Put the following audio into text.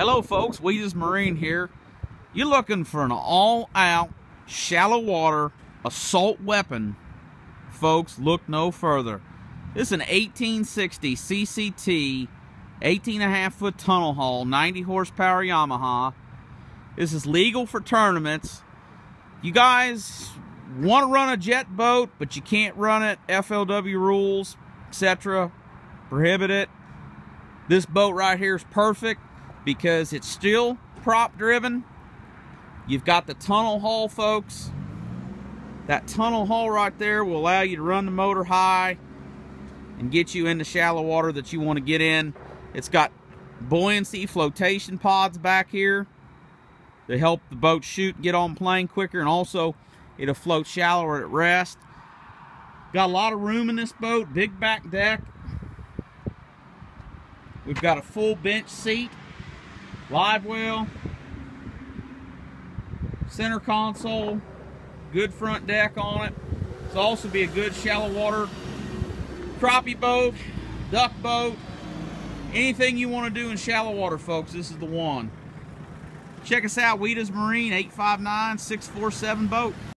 Hello folks, Wiedas Marine here. You're looking for an all-out, shallow water assault weapon. Folks, look no further. This is an 1860 CCT 18 and a half foot tunnel hull, 90 horsepower Yamaha. This is legal for tournaments. You guys want to run a jet boat, but you can't run it. FLW rules, etc. Prohibit it. This boat right here is perfect because it's still prop driven. You've got the tunnel hull, folks. That tunnel hull right there will allow you to run the motor high and get you into shallow water that you want to get in. It's got buoyancy flotation pods back here to help the boat shoot get on plane quicker and also it'll float shallower at rest. Got a lot of room in this boat, big back deck. We've got a full bench seat, live well, center console, good front deck on it. It's also be a good shallow water crappie boat, duck boat, anything you want to do in shallow water, folks, this is the one. Check us out, Wiedas Marine, 859-647 boat.